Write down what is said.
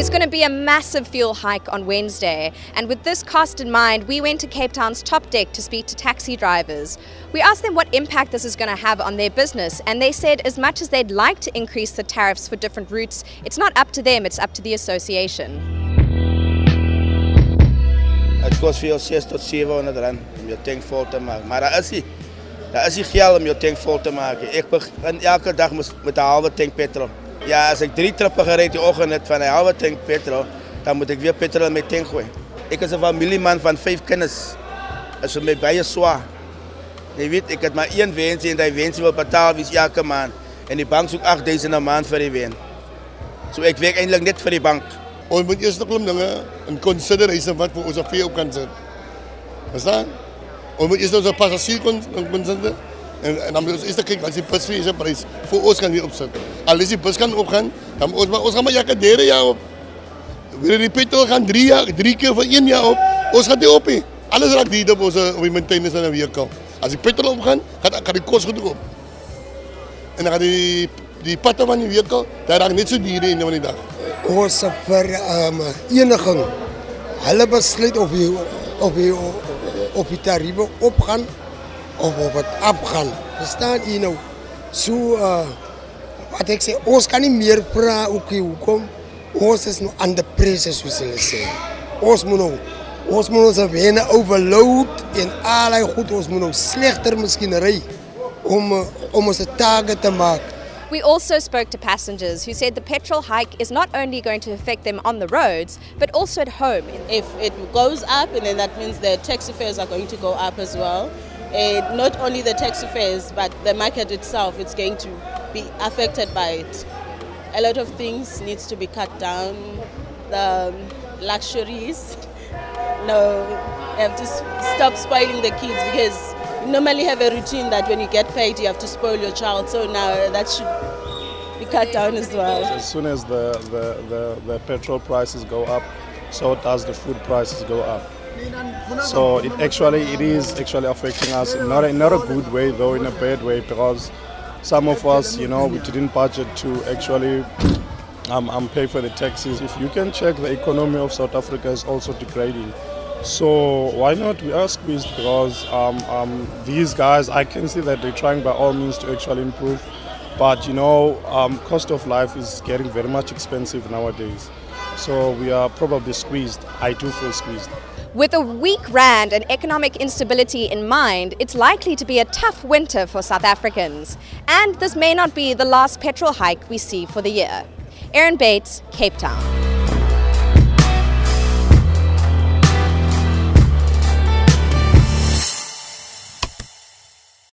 There's going to be a massive fuel hike on Wednesday, and with this cost in mind, we went to Cape Town's top deck to speak to taxi drivers. We asked them what impact this is going to have on their business, and they said as much as they'd like to increase the tariffs for different routes, it's not up to them, it's up to the association. Het kost veel 6 tot 700 rand om je tank vol te maken. Maar dat is niet. Dat geld om je tank vol te maken. Ik begin elke tank petrol. Ja, als ik drie trappen gereden die ochtend van een halve tank petrol, dan moet ik weer petrol mijn tank gooien. Ik is een familieman van vijf kennis. Dat is voor mij bijna zwaar. Je weet, ik heb maar één wens en die wens wil betalen is elke maand. En die bank zoekt 8000 een maand voor die wens. So ik werk eindelijk net voor die bank. Ons moet eers klomp dinge in wat vir ons op veel op kan sit. Verstaan? Ons moet eers ons passasier kon consider en, en dan moet ons eerst kijken, wat is die is prijs? Voor ons kan die opzetten. Al is die bus kan opgaan, dan ons, maar, ons gaan maar jakken jaar op. We die petrol gaan drie, jaar, drie keer voor één jaar op. Ons gaat die op. He. Alles raakt hier op onze op die maintenance en weer kan. Als die petrol opgaat, gaat, gaat die kost goed op. En dan gaat die, die patten van die kan, daar raakt niet zo dieren in van die dag. Onze vereniging, ehm, hulle besluit of die, of die, of die tarieven opgaan of op wat afgaan. Verstaan jy nou? So uh, wat ek sê, ons kan nie meer vra ook hoekom ons is nou aan die presse soos hulle sê. Ons moet nou ons moet ons wene overload en allei goed ons moet nou slegter miskien ry om om ons tage te maak. We also spoke to passengers who said the petrol hike is not only going to affect them on the roads, but also at home. If it goes up, and then that means the taxi fares are going to go up as well. And not only the taxi fares, but the market itself is going to be affected by it. A lot of things needs to be cut down. The um, luxuries, no, have to stop spoiling the kids because you normally have a routine that when you get paid you have to spoil your child so now that should be cut down as well. As soon as the, the, the, the petrol prices go up, so does the food prices go up. So it actually it is actually affecting us not in not a good way though in a bad way because some of us you know we didn't budget to actually um, um, pay for the taxes. If you can check the economy of South Africa is also degrading. So why not we are squeezed because um, um, these guys, I can see that they're trying by all means to actually improve. But you know, um, cost of life is getting very much expensive nowadays. So we are probably squeezed. I do feel squeezed. With a weak rand and economic instability in mind, it's likely to be a tough winter for South Africans. And this may not be the last petrol hike we see for the year. Aaron Bates, Cape Town.